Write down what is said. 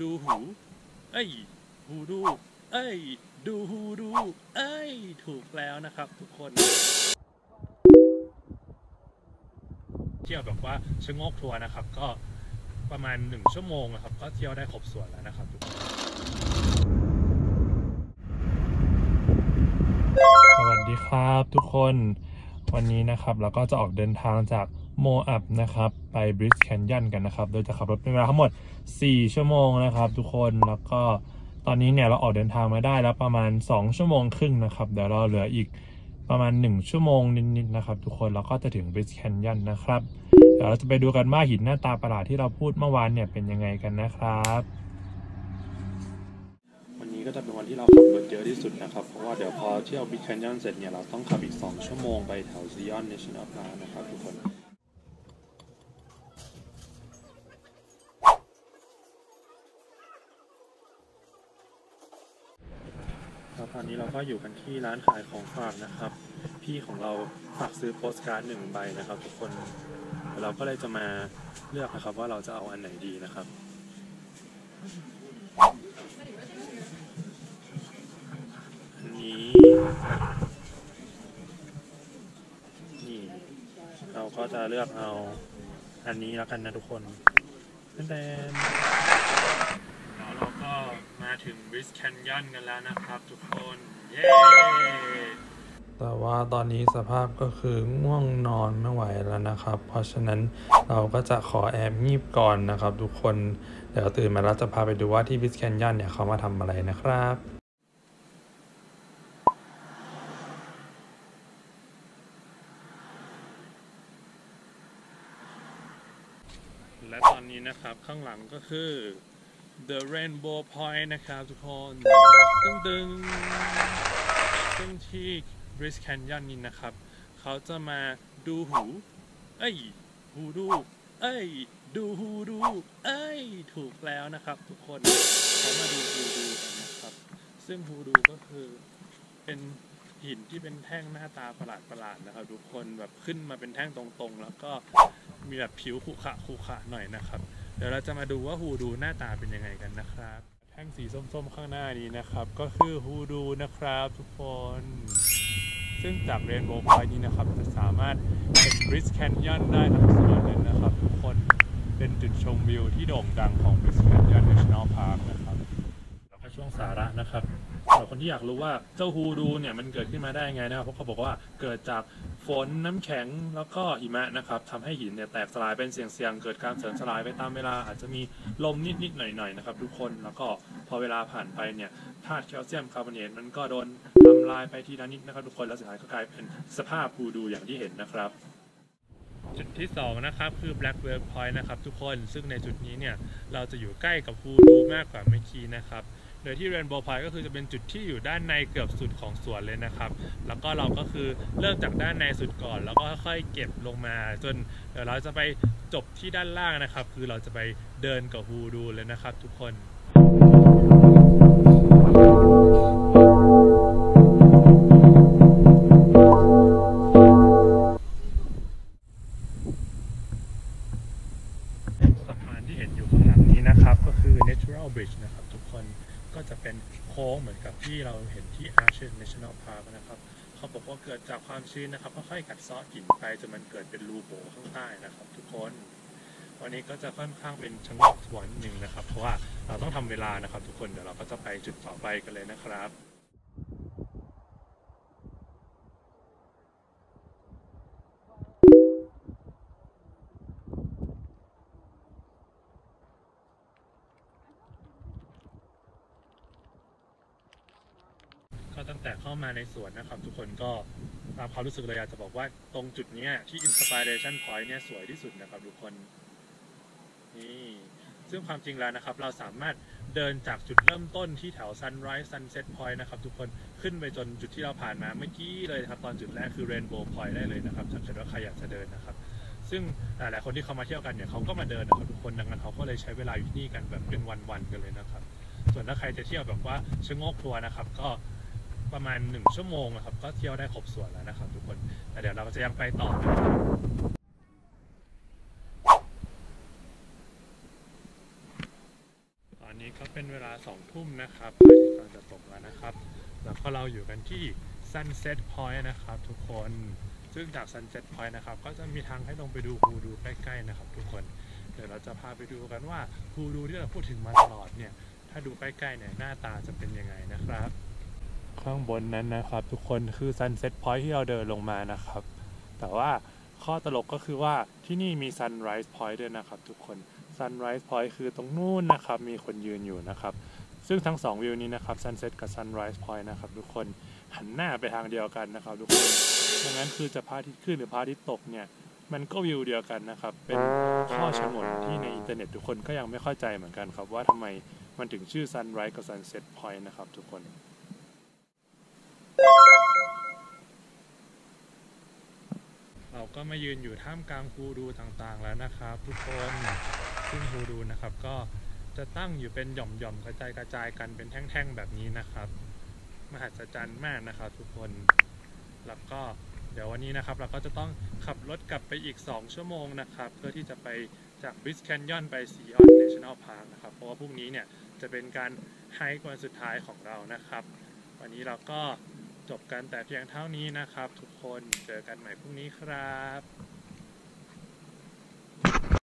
ดูหู เอ้ย หูดู เอ้ย ดูหูดู เอ้ย ถูกแล้วนะครับทุกคน เที่ยวแบบว่าชะงกทัวร์นะครับ ก็ประมาณหนึ่งชั่วโมงนะครับ ก็เที่ยวได้ครบส่วนแล้วนะครับทุกคนสวัสดีครับทุกคน วันนี้นะครับเราก็จะออกเดินทางจาก โมอับนะครับ ไปบริสแคนยอนกันนะครับ โดยจะขับรถเป็นเวลาทั้งหมด 4 ชั่วโมงนะครับ ทุกคนแล้วก็ตอนนี้เนี่ยเราออกเดินทางมาได้แล้วประมาณ 2 ชั่วโมงครึ่งนะครับ เดี๋ยวเราเหลืออีกประมาณ 1 ชั่วโมงนิดๆนะครับ ทุกคนแล้วก็จะถึง Bryce Canyon นะครับเดี๋ยวเราจะไปดูกันว่าหินหน้าตาประหลาดที่เราพูดเมื่อวานเนี่ยเป็นยังไงกันนะครับวันนี้ก็จะเป็นวันที่เราขับรถเยอะที่สุดนะครับ เพราะว่าเดี๋ยวพอเที่ยว Bryce Canyon เสร็จเนี่ย เราต้องขับอีก 2 ชั่วโมงไปแถว Zion National Park นะครับทุกคน ครับตอนนี้เราก็อยู่กันที่ร้านขายของฝากนะครับ พี่ของเราฝากซื้อโปสการ์ดหนึ่งใบนะครับ ทุกคนเดี๋ยวเราก็เลยจะมาเลือกนะครับว่าเราจะเอาอันไหนดีนะครับ อันนี้ นี่เราก็จะเลือกเอาอันนี้แล้วกันนะทุกคนแตนแล้วเราก็มา ถึงวิสแคนยอนกันแล้วนะครับทุกคน เย้ แต่ว่าตอนนี้สภาพก็คือง่วงนอนไม่ไหวแล้วนะครับ เพราะฉะนั้นเราก็จะขอแอบงีบก่อนนะครับ ทุกคน เดี๋ยวตื่นมาแล้วจะพาไปดูว่าที่วิสแคนยอนเนี่ยเขามาทำอะไรนะครับและตอนนี้นะครับข้างหลังก็คือ The Rainbow Point นะครับทุกคนตึงตึงซึ่งที่ Bridge Canyon นี่นะครับ เขาจะมาดูหู เอ้ย หูดู เอ้ย ดูหูดู เอ้ย ถูกแล้วนะครับทุกคน เขามาดูหูดูกันนะครับ ซึ่งหูดูก็คือเป็นหินที่เป็นแท่งหน้าตาประหลาดประหลาดๆนะครับ ทุกคนแบบขึ้นมาเป็นแท่งตรงๆ แล้วก็มีแบบผิวขุขะขุขะหน่อยนะครับ เดี๋ยวเราจะมาดูว่าฮูดูหน้าตาเป็นยังไงกันนะครับ แท่งสีส้มๆข้างหน้านี้นะครับ ก็คือฮูดูนะครับทุกคน ซึ่งจากเรนโบว์พอยนี้นะครับ จะสามารถเห็นบริสแคนยอนได้ทั้งสวนเลยนะครับ ทุกคนเป็นจุดชมวิวที่โด่งดังของบริสแคนยอน National Park นะครับแล้วก็ ช่วงสาระนะครับสำหรับคนที่อยากรู้ว่าเจ้าฮูดูเนี่ยมันเกิดขึ้นมาได้ไงนะครับเพราะเขาบอกว่าเกิดจากฝนน้ำแข็งแล้วก็หิมะนะครับทำให้หินเนี่ยแตกสลายเป็นเสียงๆเกิดการเสื่อมสลายไปตามเวลาอาจจะมีลมนิดๆหน่อยๆนะครับทุกคนแล้วก็พอเวลาผ่านไปเนี่ยธาตุแคลเซียมคาร์บอเนตมันก็โดนทำลายไปทีละนิดนะครับทุกคนแล้วสุดท้ายก็กลายเป็นสภาพฮูดูอย่างที่เห็นนะครับ จุดที่2นะครับคือ Black Whale Point นะครับทุกคนซึ่งในจุดนี้เนี่ยเราจะอยู่ใกล้กับฮูดูมากกว่าเมื่อกี้นะครับ โดยที่เรนโบว์พอยก็คือจะเป็นจุดที่อยู่ด้านในเกือบสุดของสวนเลยนะครับ แล้วก็เราก็คือเริ่มจากด้านในสุดก่อน แล้วก็ค่อยๆเก็บลงมา จนเดี๋ยวเราจะไปจบที่ด้านล่างนะครับ คือเราจะไปเดินกับฮูดูเลยนะครับทุกคน เห็นที่ Arches National Park นะครับเขาบอกว่าเกิดจากความชื้นนะครับค่อยๆกัดเซาะหินไปจนมันเกิดเป็นรูโบ๋ข้างใต้นะครับ ทุกคนวันนี้ก็จะค่อนข้างเป็นชะโงกส่วนหนึ่งนะครับ เพราะว่าเราต้องทำเวลานะครับ ทุกคนเดี๋ยวเราก็จะไปจุดต่อไปกันเลยนะครับ ก็ตั้งแต่เข้ามาในสวนนะครับ ทุกคนก็ตามความรู้สึกเลยอยากจะบอกว่าตรงจุดเนี้ยที่ Inspiration Point เนี่ยสวยที่สุดนะครับทุกคนนี่ซึ่งความจริงแล้วนะครับ เราสามารถเดินจากจุดเริ่มต้นที่แถว Sunrise Sunset Point นะครับ ทุกคนขึ้นไปจนจุดที่เราผ่านมาเมื่อกี้เลยครับ ตอนจุดแรกคือ Rainbow Point ได้เลยนะครับถ้าเกิดว่าใครอยากจะเดินนะครับ ซึ่งหลายๆคนที่เขามาเที่ยวกันเนี่ยเขาก็มาเดินนะครับทุกคนดังนั้นเขาก็เลยใช้เวลาอยู่ที่นี่กันแบบเป็นวันๆกันเลยนะครับ ส่วนถ้าใครจะเที่ยวแบบว่าชะงกทัวร์นะครับ ก็ ประมาณหนึ่งชั่วโมงนะครับ ก็เที่ยวได้ครบส่วนแล้วนะครับ ทุกคนแต่เดี๋ยวเราก็จะยังไปต่อตอนนี้ก็เป็นเวลาสองทุ่มนะครับกำลังจะตกแล้วนะครับ แล้วก็เราอยู่กันที่ Sunset Point นะครับ ทุกคนซึ่งจาก Sunset Point นะครับ ก็จะมีทางให้ลงไปดูฮูดูใกล้ๆนะครับ ทุกคนเดี๋ยวเราจะพาไปดูกันว่าฮูดูที่เราพูดถึงมาตลอดเนี่ยถ้าดูใกล้ๆเนี่ยหน้าตาจะเป็นยังไงนะครับ ข้างบนนั้นนะครับ ทุกคนคือ Sunset Point ที่เราเดินลงมานะครับ แต่ว่าข้อตลกก็คือว่าที่นี่มี Sunrise Point ด้วยนะครับทุกคน Sunrise Point คือตรงนู้นนะครับ มีคนยืนอยู่นะครับ ซึ่งทั้งสองวิวนี้นะครับ Sunset กับ Sunrise Point นะครับทุกคนหันหน้าไปทางเดียวกันนะครับ ทุกคนดังนั้นคือจะพระอาทิตย์ขึ้นหรือพระอาทิตย์ตกเนี่ยมันก็วิวเดียวกันนะครับ เป็นข้อฉงนที่ในอินเทอร์เน็ตทุกคนก็ยังไม่เข้าใจเหมือนกันครับ ว่าทำไมมันถึงชื่อ Sunrise กับ Sunset Point นะครับทุกคน เราก็มายืนอยู่ท่ามกลางฮูดูต่างๆแล้วนะครับ ทุกคนซึ่งฮูดูนะครับ ก็จะตั้งอยู่เป็นหย่อมๆกระจายกระจายกันเป็นแท่งๆแบบนี้นะครับ มหัศจรรย์มากนะครับ ทุกคนแล้วก็เดี๋ยววันนี้นะครับ เราก็จะต้องขับรถกลับไปอีก 2 ชั่วโมงนะครับ เพื่อที่จะไปจาก Bryce Canyon ไป Zion National Park นะครับ เพราะว่าพรุ่งนี้เนี่ยจะเป็นการ hike วันสุดท้ายของเรานะครับ วันนี้เราก็ จบกันแต่เพียงเท่านี้นะครับ ทุกคนเจอกันใหม่พรุ่งนี้ครับ